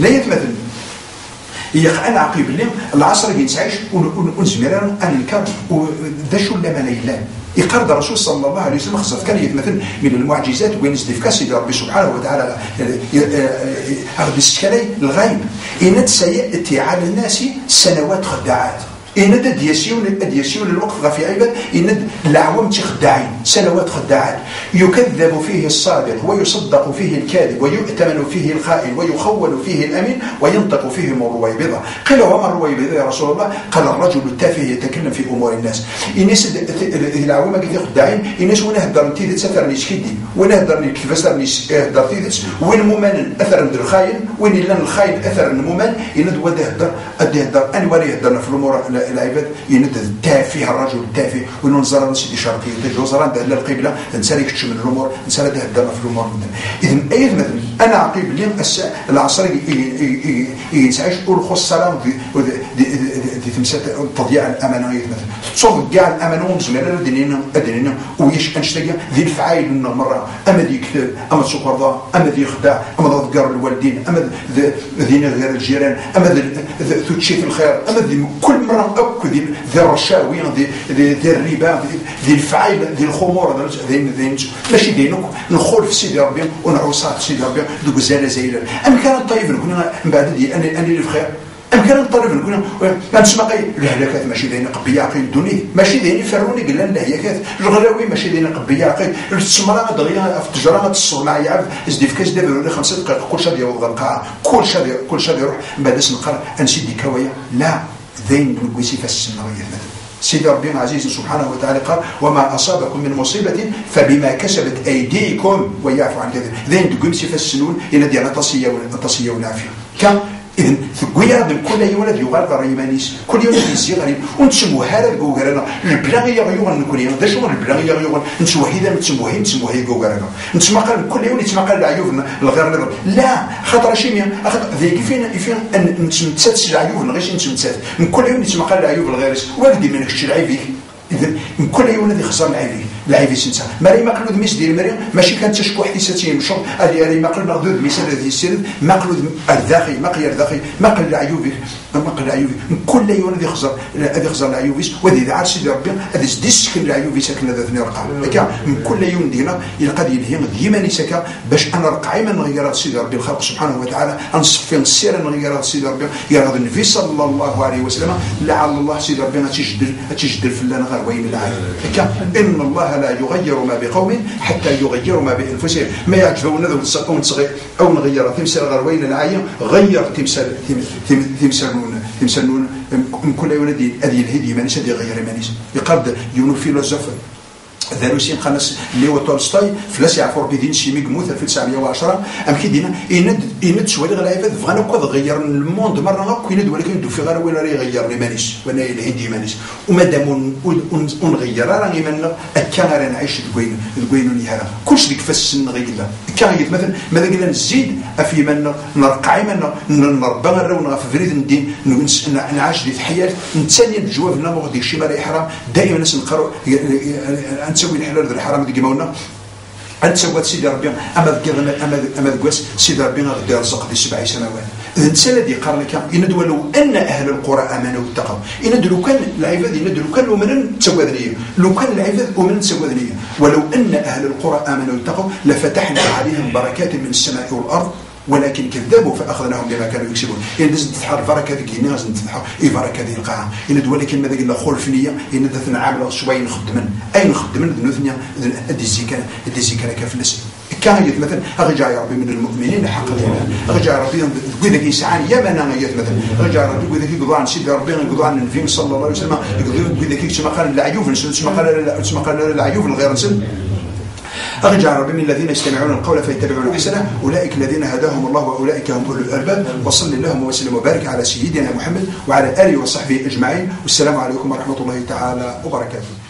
لا يتمثل يقع عقيب اللي العصر اللي نتعيش ونزمر ان نكر ذا شو لا ما لا يقرض الرسول صلى الله عليه وسلم خاصة كان يتمثل من المعجزات وين يزدف كاسي ربي سبحانه وتعالى ربي السكالي الغيب إن سيأتي على الناس سنوات خداعات إن دد يسيون يسيون الوقت غفي عباد إن العوام تخدعين سنوات خداعات. يكذب فيه الصادق ويصدق فيه الكاذب ويؤتمن فيه الخائن ويخول فيه الأمين وينطق فيه الرويبضة قيل وما الرويبضة يا رسول الله؟ قال الرجل التافه يتكلم في أمور الناس. إنس العوام كذا خداعين. إنس وين هدر تيدت أثر نسكدي وين هدر كيف أثر هدر تيدت وين ممن أثر الخاين؟ وين إلا الخاين أثر الممن إن دو هدر أدي هدر أنا وري هدرنا في الأمور العباد يند التافه الرجل التافه وننظر سيدي شرطي وزران ده القبلة إنسان يكتش من الأمور إنسان ده هدرنا في الأمور اذا اي مثلا أنا عقيب لي العصر يسعيش الخص السلام تمسات تضييع الامانه مثلا. تصوب كاع الامانه ومزمر ديننا ديننا ويش انشتاق ذي الفعايل من مرة. أما ذي كتاب أما سكر أما ذي خداع أما ذي الوالدين أما ذي غير الجيران أما ذي في الخير. أما ذي كل مرة أكو ذي ذي الرشاوي ذي ذي الربا ذي الفعايل ذي الخمور. ذي ذي ماشي دينك. نخول في سيدي ربي ونعوصات سيدي ربي. زالة زايلة. ام كان طيب من بعد أنا اللي بخير ام كان الطرف نقول نسمع قي الهلاكات ماشي داين قبيا عقيل الدنيا. ماشي داين فروني. قال لا هي كات الغلاوي ماشي داين قبيا عقيل السمرة دغيا في التجاره تصور يعرف في كاس دابا خمسة دقائق كل شيء يوض القاعة كل شيء كل شيء يروح. من بعد نقرا نسيدي كوايا لا ذين نقوسي فالسنة سيدي ربنا عزيز سبحانه وتعالى قال وما أصابكم من مصيبة فبما كسبت أيديكم. ويعفو عن كثير ذين تقوم سيفسنون إلى ديانا تصية ونعفية كان إذن ثقويا دم كل يوم الذي يغال غريمانيس كل يوم الذي يزيغ غريم ونتسمو هذا الجوجرنا البلاغي يغيوغن يوم ذا شو البلاغي يغيوغن؟ نتسمو هيدا نتسمو هي نتسمو هي جوجرنا نتسمو قال كل يوم نتسمو قال العيوب الغير لا خاطر شيميا ذيك فين فين أن نتسمتسات العيوب غير نتسمتسات من كل يوم نتسمو قال العيوب الغير. وقدي منك الشرعي فيك؟ اذا كل يوم الذي خسر العيبي العيبي سنسا. مري مقلود ميس ديال مريم ماشي كانت تشكو حديثتين مشروط هذه هذه مقل مردود ميس الذي يسرد مقلود الداخل مقل الداخل مقل العيوبي مقل العيوبي كل يوم الذي خسر الذي خسر العيوبي وذي عاد سيدي ربي هذا ديسكن العيوبي ساكن هذا ثني رقع من كل يوم دينا يلقى يلهي ديما نسكا باش أنا رقعي من نغير سيدي ربي. الخلق سبحانه وتعالى نصفي نسير نغير سيدي ربي. يا النبي صلى الله عليه وسلم لعل الله سيدي ربي تجدر تجدر في غير وين العالم إن الله لا يغير ما بقوم حتى يغيروا ما بأنفسهم. ما يعجبون ذو تسقون صغير أو نغير تمثال غير وين العاية غير تمثال تمثال تمثال من كل يوم هذه الهدي مانيش هذه غير مانيش يقرد يونو فيلوزوف ذروسين خنس ليو تولستوي فلاس يعرفوا ربي دين شي ميكموت 1910 أم كي دينا يند يند شوالي غلايفات فغانا كو غير الموند. مرة غاك يند ولكن دو في غير وين راه يغير لي مانيش. وأنا الهندي مانيش. ومادام ونغير راني من كان راه نعيش دوين دوين نهار كلشي ديك فاس نغير كان مثلا ماذا قلنا نزيد أفي من نرقع من نربى نرى في فريد الدين. نعاش دي الحياة. نتسني الجواب لنا ديك شي مالي حرام دائما ناس نسوي الحلال الحرام ديك مونا انت سوات سيدي ربي أما اما اما ذكواس سيدي ربي غادي يرزق في سبع سنوات اذا انت الذي قال لك إن لو أن أهل القرى آمنوا واتقوا. إن لو كان العباد إن لو كان تسوى لو كان العباد مؤمنا تسوى ولو أن أهل القرى آمنوا واتقوا لفتحنا عليهم بركات من السماء والأرض. ولكن كذبوا فأخذناهم بما كانوا يكسبون. يعني لازم تتحر البركه ذيك هنا لازم تتحر إي بركة ذي القاعه إن ولكن ماذا قلنا خول فنيه إن دثنا عامل شوية نخدمن. أي نخدمن؟ ذنوثنيا أدي الزكاة أدي الزكاة كافلس كان مثلا اغجع يا ربي من المؤمنين حق يا ربي قد كي سعان يا منا مثلا. اغجع يا ربي كي قضوا عن سيدي ربي قضوا عن النبي صلى الله عليه وسلم. قد كي كما قال العيوف كما قال كما قال العيوف الغير نسل أرجع رب من الذين يستمعون القول فيتبعون أحسنه. أولئك الذين هداهم الله وأولئك هم أولو الألباب. وصل اللهم وسلم وبارك على سيدنا محمد وعلى آله وصحبه أجمعين. والسلام عليكم ورحمة الله تعالى وبركاته.